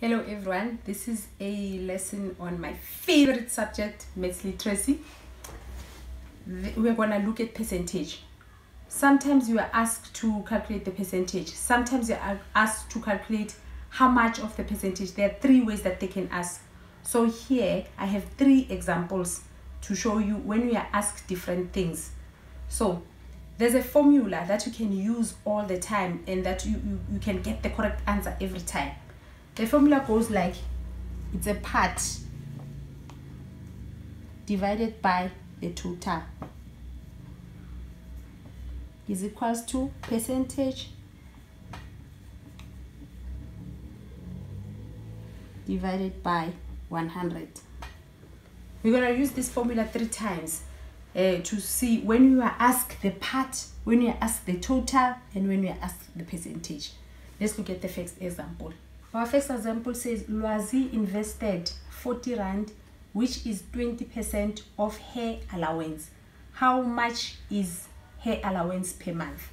Hello everyone, this is a lesson on my favorite subject, maths literacy. We're gonna look at percentage. Sometimes you are asked to calculate the percentage. Sometimes you are asked to calculate how much of the percentage. There are three ways that they can ask. So here I have three examples to show you when we are asked different things. So there's a formula that you can use all the time and that you, you, you can get the correct answer every time the formula goes like it's a part divided by the total. Is equals to percentage divided by 100 we're going to use this formula three times uh, to see when you are asked the part when you are asked the total and when you are asked the percentage. Let's look at the first example our first example says Lwazi invested 40 rand, which is 20% of her allowance. How much is her allowance per month?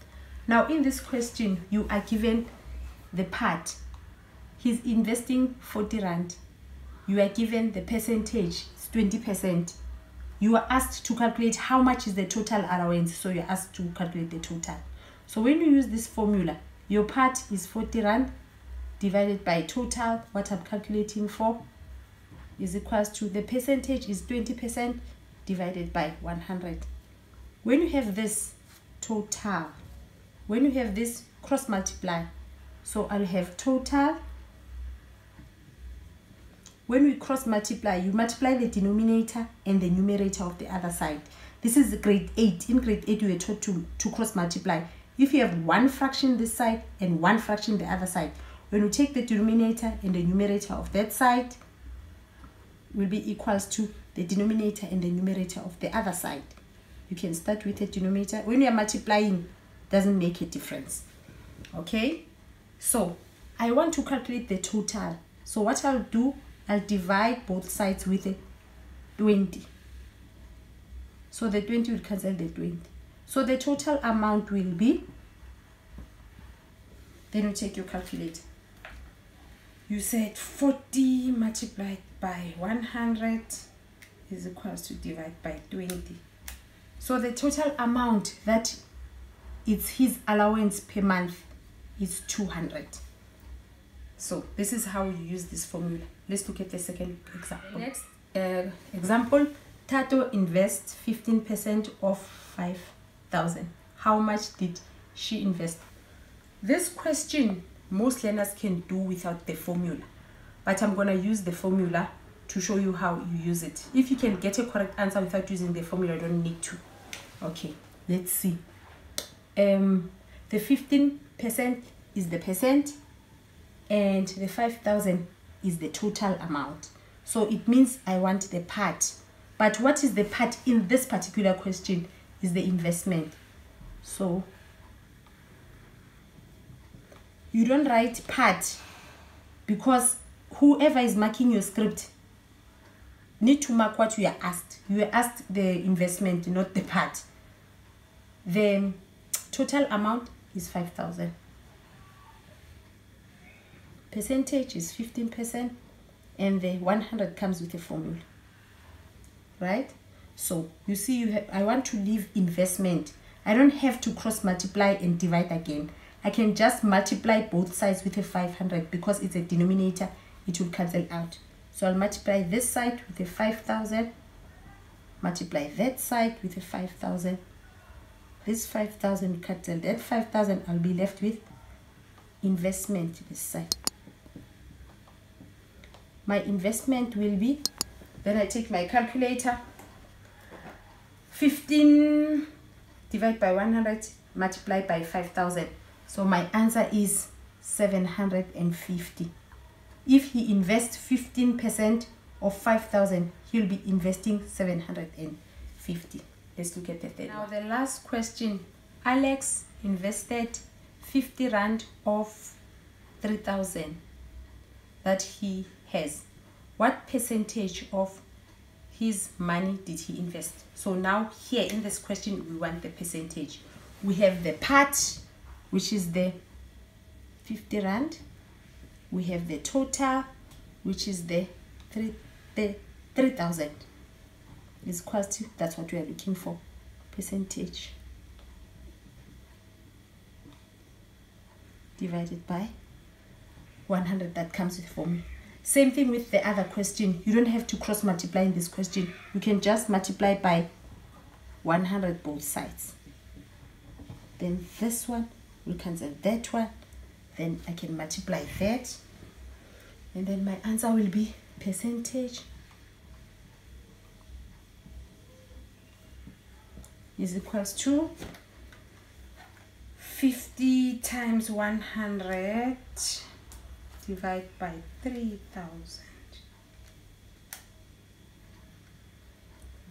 Now, in this question, you are given the part. He's investing 40 rand. You are given the percentage, it's 20%. You are asked to calculate how much is the total allowance. So you're asked to calculate the total. So when you use this formula, your part is 40 rand divided by total, what I'm calculating for, is equals to the percentage is 20% divided by 100. When you have this total, when you have this cross multiply, so I'll have total. When we cross multiply, you multiply the denominator and the numerator of the other side. This is grade 8. In grade 8, you were taught to, to cross multiply. If you have one fraction this side and one fraction the other side, when we take the denominator and the numerator of that side, will be equals to the denominator and the numerator of the other side. You can start with the denominator. When you are multiplying, doesn't make a difference. Okay? So, I want to calculate the total. So what I'll do, I'll divide both sides with a 20. So the 20 will cancel the 20. So the total amount will be, then you take your calculator you said 40 multiplied by 100 is equals to divide by 20 so the total amount that it's his allowance per month is 200 so this is how you use this formula. Let's look at the second example. Next. Uh, example Thato invests 15 percent of 5000 how much did she invest? This question most learners can do without the formula. But i'm going to use the formula to show you how you use it. If you can get a correct answer without using the formula you don't need to. Okay let's see. Um the 15 percent is the percent and the 5000 is the total amount. So it means i want the part. But what is the part in this particular question is the investment. So you don't write part because whoever is marking your script need to mark what you are asked. You are asked the investment not the part. The total amount is 5000 percentage is 15 percent and the 100 comes with a formula. Right? So you see you have i want to leave investment. I don't have to cross multiply and divide again I can just multiply both sides with a 500 because it's a denominator, it will cancel out. So I'll multiply this side with a 5,000, multiply that side with a 5,000. This 5,000 cancel that 5,000, I'll be left with investment this side. My investment will be, then I take my calculator, 15 divided by 100 multiplied by 5,000 so my answer is 750. If he invests 15% of 5,000, he'll be investing 750. Let's look at the third Now the last question. Alex invested 50 rand of 3,000 that he has. What percentage of his money did he invest? So now here in this question, we want the percentage. We have the part which is the 50 rand. We have the total which is the three the 3000 is equal to that's what we are looking for percentage. Divided by 100 that comes with formula same thing with the other question. You don't have to cross multiply in this question. You can just multiply by 100 both sides. Then this one will cancel that one then I can multiply that. And then my answer will be percentage. Is equals to 50 times 100 divided by 3000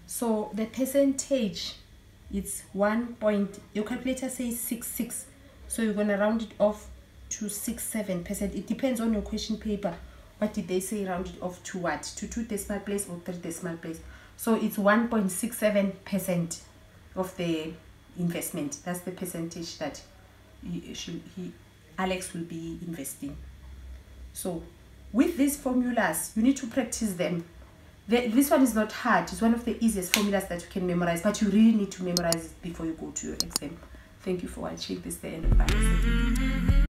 so the percentage it's 1 point your calculator says 66 so you're going to round it off to 6 7 percent. It depends on your question paper. What did they say round it off to what? To two decimal place or three decimal place? So it's 1.67 percent of the investment. That's the percentage that he, should, he alex will be investing. So with these formulas you need to practice them. The, this one is not hard. It's one of the easiest formulas that you can memorize but you really need to memorize it before you go to your exam thank you for watching. This the end of my